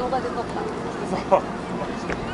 動画で撮った。